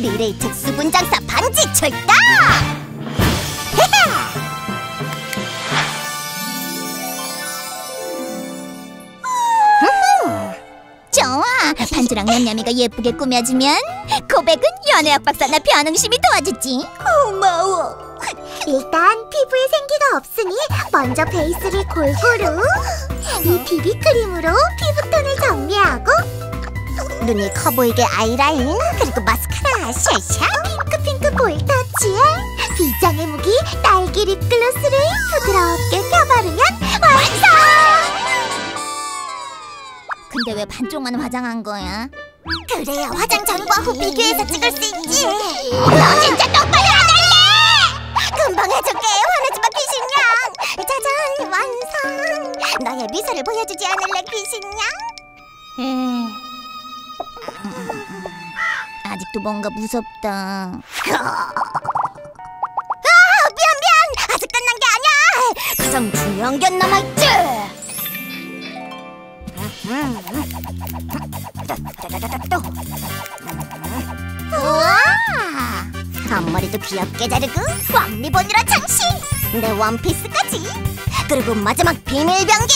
리레이 특수 분 장사 반지 출동! 좋아. 반지랑 냠냠이가 예쁘게 꾸며주면 고백은 연애학 박사나 변응심이 도와주지. 고마워. 일단 피부에 생기가 없으니 먼저 베이스를 골고루 이 비비크림으로 피부톤을 정리하고 눈이 커 보이게 아이라인. 그리고 마스카라. 샤샤. 핑크 핑크 볼터치에 비장의 무기 딸기 립글로스를 부드럽게 펴바르면 완성! 근데 왜 반쪽만 화장한 거야? 그래야 화장 전과 후 비교해서 찍을 수 있지. 너 진짜 똑바로 안 할래! 금방 해줄게. 화내지 마 귀신냥 짜잔 완성. 너의 미소를 보여주지 않을래 귀신냥 음, 아 직도 뭔가 무섭다. 아 미안 미안! 아직 끝난 게 아니야! 가장 중요한 게 남아 있지! 우와! 앞머리도 귀엽게 자르고 왕리본으로 장식 내 원피스까지! 그리고 마지막 비밀 변기